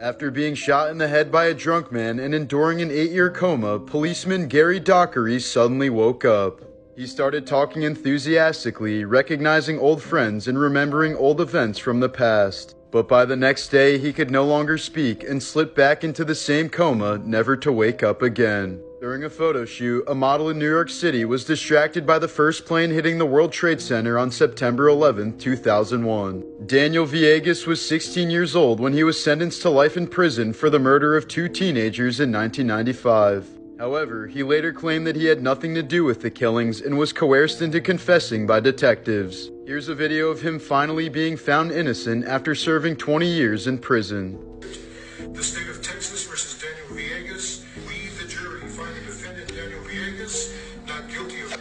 After being shot in the head by a drunk man and enduring an eight year coma, policeman Gary Dockery suddenly woke up. He started talking enthusiastically, recognizing old friends and remembering old events from the past. But by the next day, he could no longer speak and slipped back into the same coma, never to wake up again. During a photo shoot, a model in New York City was distracted by the first plane hitting the World Trade Center on September 11, 2001. Daniel Villegas was 16 years old when he was sentenced to life in prison for the murder of two teenagers in 1995. However, he later claimed that he had nothing to do with the killings and was coerced into confessing by detectives. Here's a video of him finally being found innocent after serving 20 years in prison. The state of Texas versus Daniel Finally, defendant Daniel Villegas not guilty of